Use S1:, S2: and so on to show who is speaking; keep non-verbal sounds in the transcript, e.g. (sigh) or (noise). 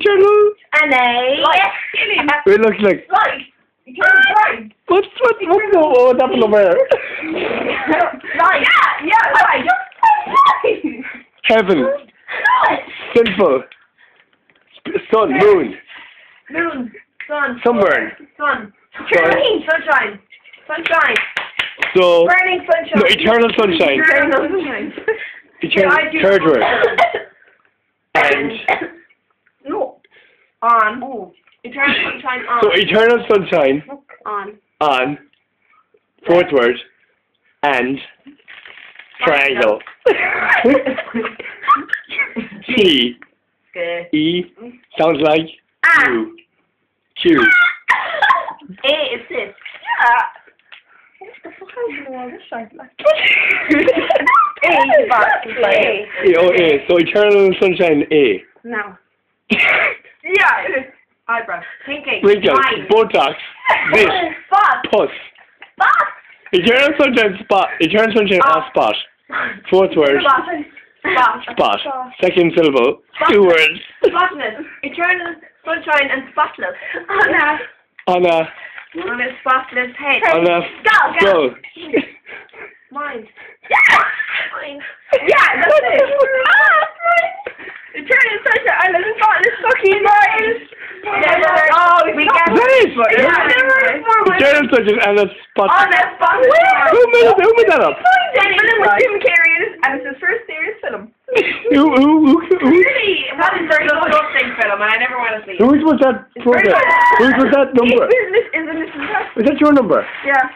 S1: Danny.
S2: Wait, look, look.
S1: Can't right.
S2: What's, what, what, what, what happened over there?
S1: Right. Yeah, yeah, right. Right.
S2: Heaven, sinful, sun, moon,
S1: Moon. Sun.
S2: sunburn.
S1: Sun.
S2: Sun.
S1: Sunshine. Sunshine.
S2: So,
S1: Burning sunshine.
S2: no, eternal sunshine.
S1: Eternal sunshine.
S2: Eternal,
S1: do-
S2: third (laughs) word. And.
S1: On. Oh. Eternal sunshine on.
S2: so eternal sunshine
S1: on.
S2: on, fourth word, and triangle. (laughs) T,
S1: Good.
S2: E, sounds like
S1: Ah.
S2: Q. Q.
S1: A is this. (laughs) (laughs) A box is like A.
S2: A, O, A. So eternal sunshine, A.
S1: No. Yeah, it is. Eyebrow. Thinking.
S2: Wrinkles,
S1: Eyes.
S2: Botox, this,
S1: Spot.
S2: pus.
S1: Spot.
S2: Eternal sunshine spot. Eternal sunshine on spot. Fourth word,
S1: Spot. Spot.
S2: spot. Second syllable, two words.
S1: Spotless. Eternal sunshine and spotless. On a,
S2: On a,
S1: on a spotless head.
S2: on a
S1: Go, go.
S2: go.
S1: Mine. Mine. Yeah, that's it. Ah, mine. Eternal sunshine and a spotless fucking mine. Never. Oh, we
S2: Nice.
S1: Yeah, never.
S2: Eternal sunshine and a spot.
S1: On a spotless
S2: Who made, who made that up?
S1: But it was Jim Carrey and it's, his first serious film.
S2: Who, who, who, who,
S1: Really, it was a very disgusting film, and I never want to see it.
S2: whose was that program? Whose was that number?
S1: Isn't this, isn't this,
S2: Was that your number?
S1: yeah.